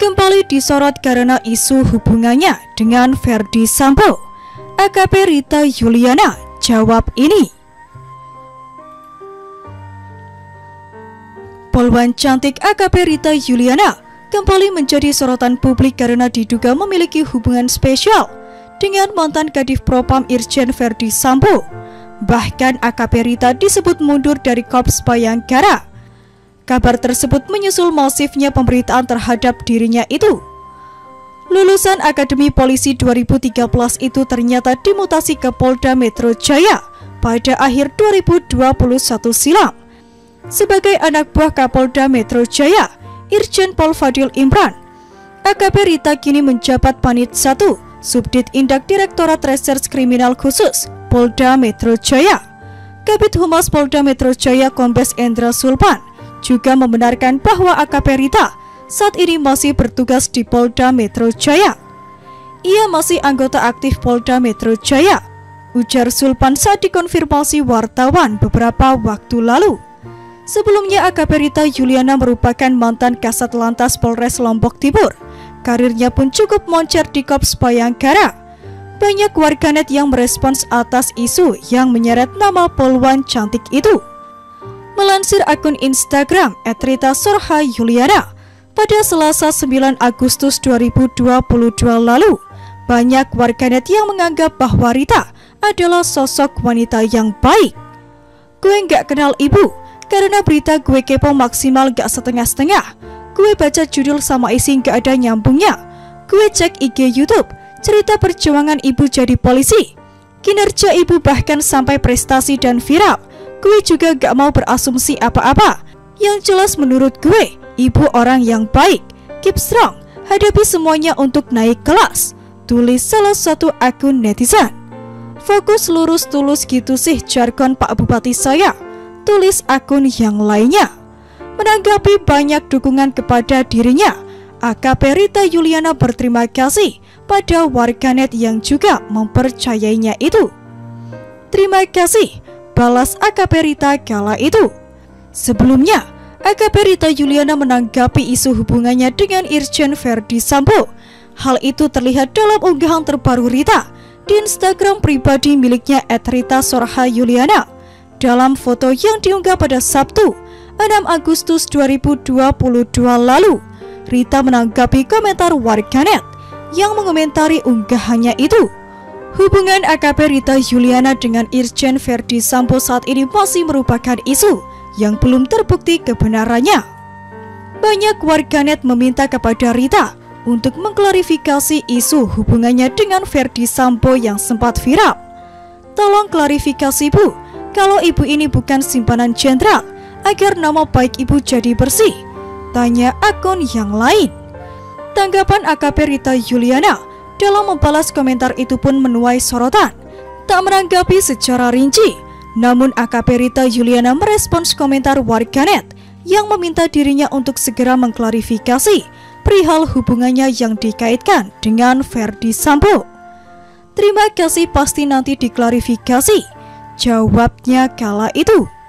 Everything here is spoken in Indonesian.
kembali disorot karena isu hubungannya dengan Verdi Sambo. AKP Rita Yuliana jawab ini. Polwan cantik AKP Rita Yuliana kembali menjadi sorotan publik karena diduga memiliki hubungan spesial dengan mantan Kadif Propam Irjen Verdi Sambo. Bahkan AKP Rita disebut mundur dari Korps Bayangkara. Kabar tersebut menyusul masifnya pemberitaan terhadap dirinya itu. Lulusan Akademi Polisi 2013 itu ternyata dimutasi ke Polda Metro Jaya pada akhir 2021 silam. Sebagai anak buah Kapolda Metro Jaya, Irjen Pol Fadil Imran, AKP Rita kini menjabat Panit 1, Subdit Indak Direktorat Reserse Kriminal Khusus, Polda Metro Jaya. Kabit Humas Polda Metro Jaya Kombes Endra Sulpan juga membenarkan bahwa AKP Rita saat ini masih bertugas di Polda Metro Jaya. Ia masih anggota aktif Polda Metro Jaya, ujar Sulpan saat dikonfirmasi wartawan beberapa waktu lalu. Sebelumnya AKP Rita Juliana merupakan mantan Kasat Lantas Polres Lombok Timur. Karirnya pun cukup moncer di Kops Bayangkara. Banyak warganet yang merespons atas isu yang menyeret nama Polwan cantik itu. Melansir akun Instagram @rita Sorha Juliana, pada Selasa 9 Agustus 2022 lalu, banyak warganet yang menganggap bahwa Rita adalah sosok wanita yang baik. Gue nggak kenal ibu, karena berita gue kepo maksimal gak setengah-setengah. Gue baca judul sama isi gak ada nyambungnya. Gue cek IG Youtube, cerita perjuangan ibu jadi polisi. Kinerja ibu bahkan sampai prestasi dan viral. Gue juga gak mau berasumsi apa-apa. Yang jelas menurut gue, Ibu orang yang baik, keep strong, hadapi semuanya untuk naik kelas. Tulis salah satu akun netizen. Fokus lurus tulus gitu sih jargon Pak Bupati saya. Tulis akun yang lainnya. Menanggapi banyak dukungan kepada dirinya, AKP Rita Yuliana berterima kasih pada warganet yang juga mempercayainya itu. Terima kasih, balas AKP Rita kala itu. Sebelumnya, AKP Rita Juliana menanggapi isu hubungannya dengan Irjen Verdi Sambo. Hal itu terlihat dalam unggahan terbaru Rita di Instagram pribadi miliknya @rita Sorha Yuliana. Dalam foto yang diunggah pada Sabtu, 6 Agustus 2022 lalu, Rita menanggapi komentar warganet yang mengomentari unggahannya itu. Hubungan AKP Rita Juliana dengan Irjen Verdi Sambo saat ini masih merupakan isu yang belum terbukti kebenarannya. Banyak warganet meminta kepada Rita untuk mengklarifikasi isu hubungannya dengan Verdi Sambo yang sempat viral. Tolong klarifikasi Bu, kalau ibu ini bukan simpanan jenderal, agar nama baik ibu jadi bersih. Tanya akun yang lain. Tanggapan AKP Rita Juliana dalam membalas komentar itu pun menuai sorotan. Tak menanggapi secara rinci, namun AKP Rita Juliana merespons komentar warganet yang meminta dirinya untuk segera mengklarifikasi perihal hubungannya yang dikaitkan dengan Verdi Sambo. Terima kasih pasti nanti diklarifikasi, jawabnya kala itu.